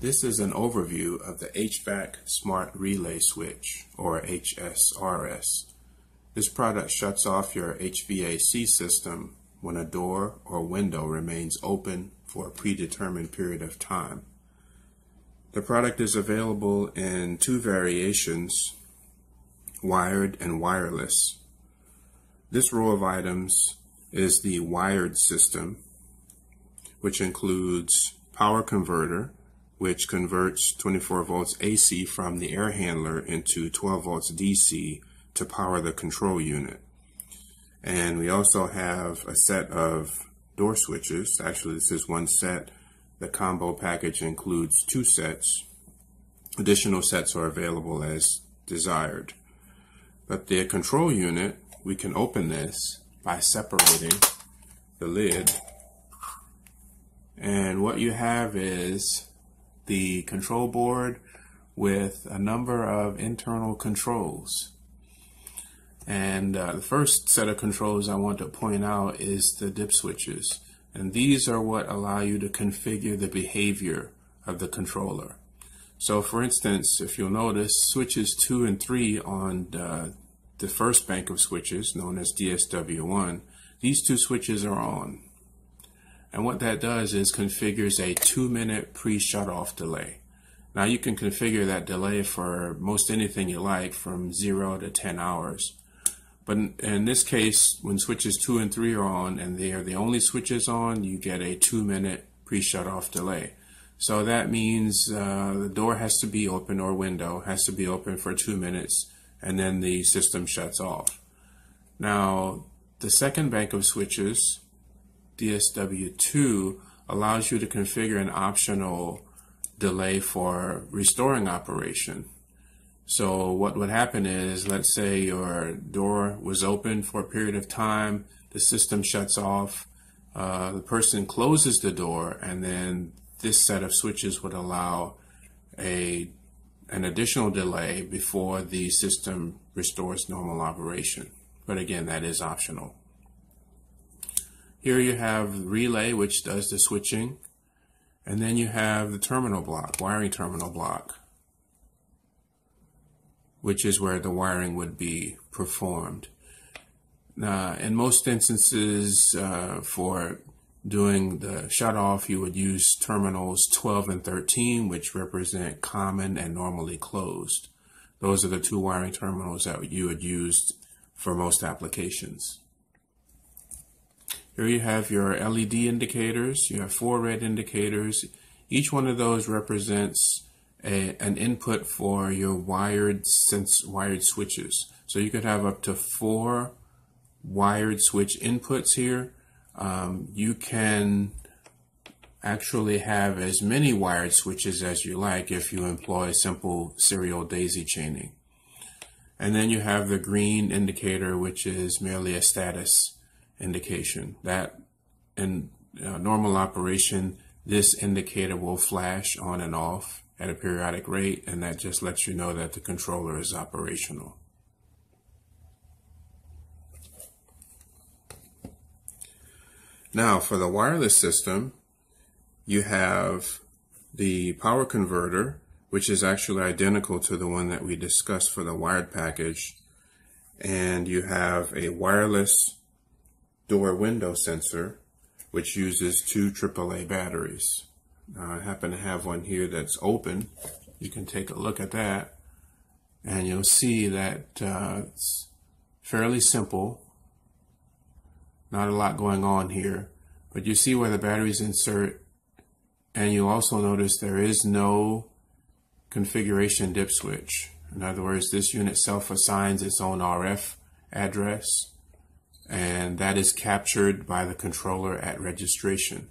This is an overview of the HVAC Smart Relay Switch, or HSRS. This product shuts off your HVAC system when a door or window remains open for a predetermined period of time. The product is available in two variations, wired and wireless. This row of items is the wired system, which includes power converter, which converts 24 volts AC from the air handler into 12 volts DC to power the control unit. And we also have a set of door switches. Actually, this is one set. The combo package includes two sets. Additional sets are available as desired. But the control unit, we can open this by separating the lid. And what you have is the control board with a number of internal controls. And uh, the first set of controls I want to point out is the dip switches. And these are what allow you to configure the behavior of the controller. So for instance, if you'll notice, switches 2 and 3 on uh, the first bank of switches, known as DSW1, these two switches are on. And what that does is configures a two minute pre-shutoff delay. Now you can configure that delay for most anything you like from zero to 10 hours. But in this case, when switches two and three are on and they are the only switches on, you get a two minute pre-shutoff delay. So that means uh, the door has to be open or window has to be open for two minutes and then the system shuts off. Now, the second bank of switches DSW2 allows you to configure an optional delay for restoring operation. So what would happen is, let's say your door was open for a period of time, the system shuts off, uh, the person closes the door, and then this set of switches would allow a an additional delay before the system restores normal operation. But again, that is optional. Here you have relay, which does the switching. And then you have the terminal block, wiring terminal block, which is where the wiring would be performed. Now, in most instances, uh, for doing the shut off, you would use terminals 12 and 13, which represent common and normally closed. Those are the two wiring terminals that you would use for most applications. Here you have your LED indicators. You have four red indicators. Each one of those represents a, an input for your wired sense wired switches. So you could have up to four wired switch inputs here. Um, you can actually have as many wired switches as you like if you employ simple serial daisy chaining. And then you have the green indicator, which is merely a status indication. That in uh, normal operation, this indicator will flash on and off at a periodic rate, and that just lets you know that the controller is operational. Now, for the wireless system, you have the power converter, which is actually identical to the one that we discussed for the wired package. And you have a wireless door window sensor, which uses two AAA batteries. I happen to have one here that's open. You can take a look at that, and you'll see that uh, it's fairly simple. Not a lot going on here, but you see where the batteries insert, and you also notice there is no configuration dip switch. In other words, this unit self-assigns its own RF address and that is captured by the controller at registration.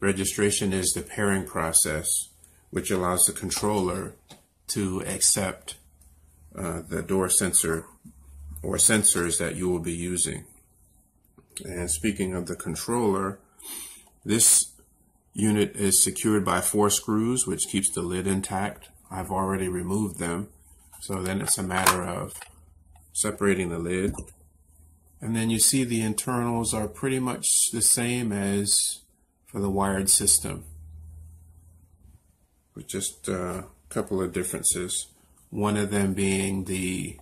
Registration is the pairing process, which allows the controller to accept uh, the door sensor or sensors that you will be using. And speaking of the controller, this unit is secured by four screws, which keeps the lid intact. I've already removed them. So then it's a matter of separating the lid and then you see the internals are pretty much the same as for the wired system. with just a couple of differences. One of them being the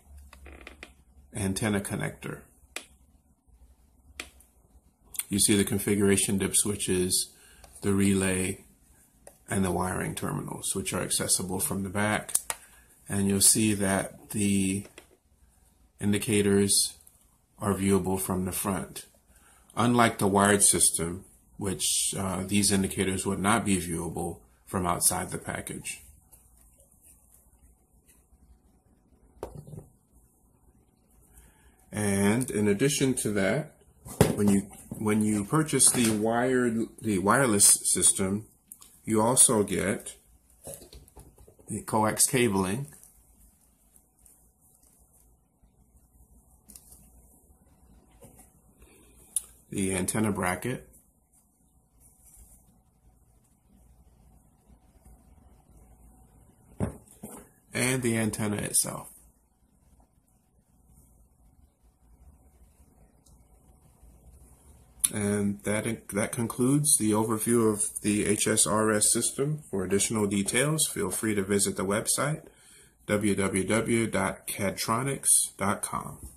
antenna connector. You see the configuration dip switches, the relay, and the wiring terminals, which are accessible from the back. And you'll see that the indicators are viewable from the front. Unlike the wired system, which uh, these indicators would not be viewable from outside the package. And in addition to that, when you when you purchase the wired the wireless system, you also get the coax cabling the antenna bracket and the antenna itself. And that, that concludes the overview of the HSRS system. For additional details, feel free to visit the website www.kadtronix.com.